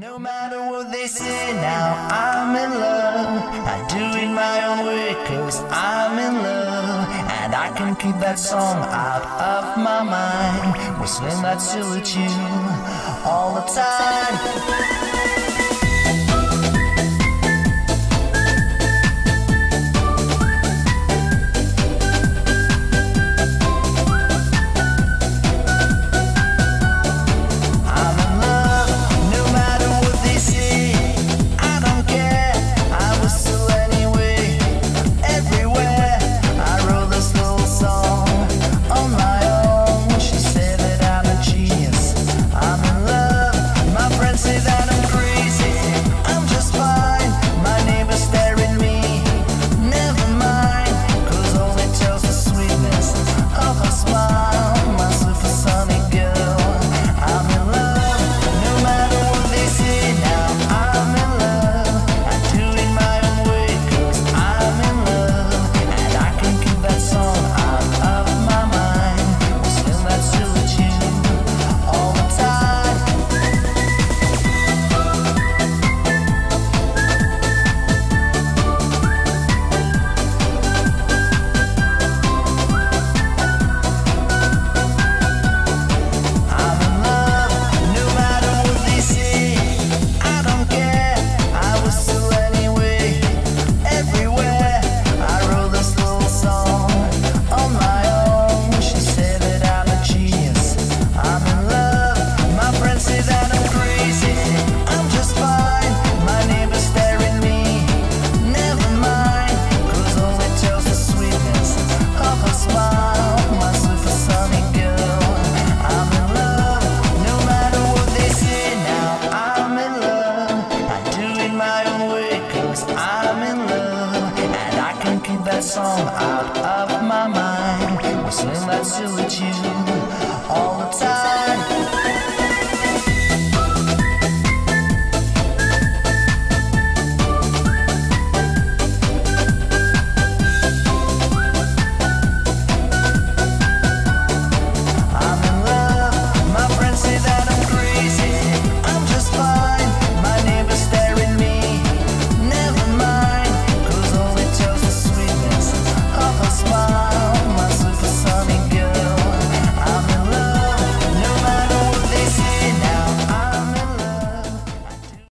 No matter what they say now, I'm in love. I do it my own way, cause I'm in love. And I can keep that song out of my mind. Whistling that silly tune all the time. that song out of my mind. Whistling that silly tune.